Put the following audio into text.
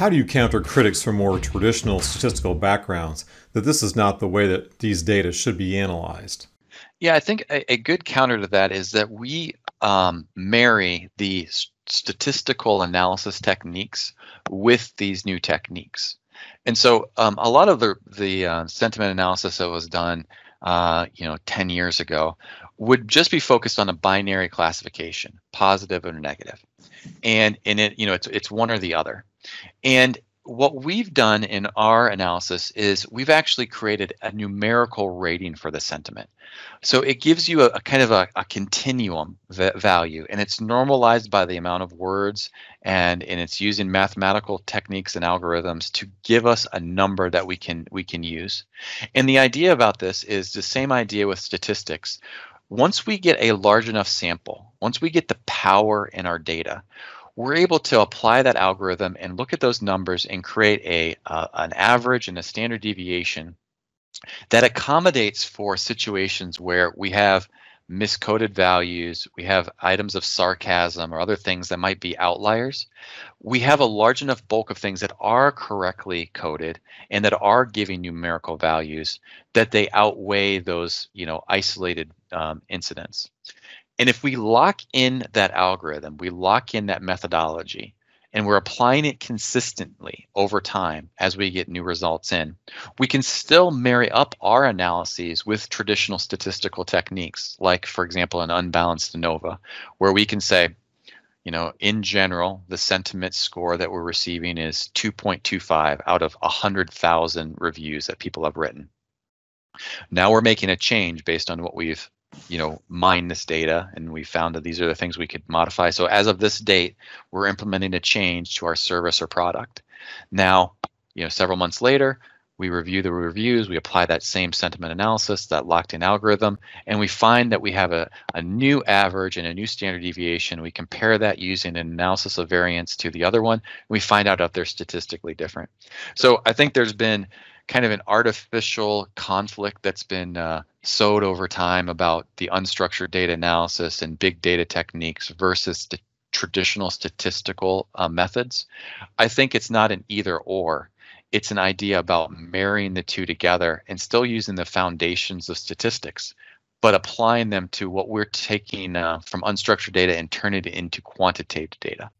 How do you counter critics from more traditional statistical backgrounds that this is not the way that these data should be analyzed? Yeah, I think a, a good counter to that is that we um, marry the statistical analysis techniques with these new techniques. And so um, a lot of the, the uh, sentiment analysis that was done uh, you know 10 years ago would just be focused on a binary classification positive or negative and in it you know it's it's one or the other and what we've done in our analysis is we've actually created a numerical rating for the sentiment. So it gives you a, a kind of a, a continuum value, and it's normalized by the amount of words, and, and it's using mathematical techniques and algorithms to give us a number that we can we can use. And the idea about this is the same idea with statistics. Once we get a large enough sample, once we get the power in our data, we're able to apply that algorithm and look at those numbers and create a uh, an average and a standard deviation that accommodates for situations where we have miscoded values, we have items of sarcasm or other things that might be outliers. We have a large enough bulk of things that are correctly coded and that are giving numerical values that they outweigh those, you know, isolated um, incidents. And if we lock in that algorithm, we lock in that methodology, and we're applying it consistently over time as we get new results in, we can still marry up our analyses with traditional statistical techniques, like, for example, an unbalanced ANOVA, where we can say, you know, in general, the sentiment score that we're receiving is 2.25 out of 100,000 reviews that people have written. Now we're making a change based on what we've you know, mine this data and we found that these are the things we could modify. So as of this date, we're implementing a change to our service or product. Now, you know, several months later, we review the reviews, we apply that same sentiment analysis, that locked in algorithm, and we find that we have a, a new average and a new standard deviation. We compare that using an analysis of variance to the other one. And we find out if they're statistically different. So I think there's been kind of an artificial conflict that's been uh, sowed over time about the unstructured data analysis and big data techniques versus the traditional statistical uh, methods. I think it's not an either or. It's an idea about marrying the two together and still using the foundations of statistics, but applying them to what we're taking uh, from unstructured data and turning it into quantitative data.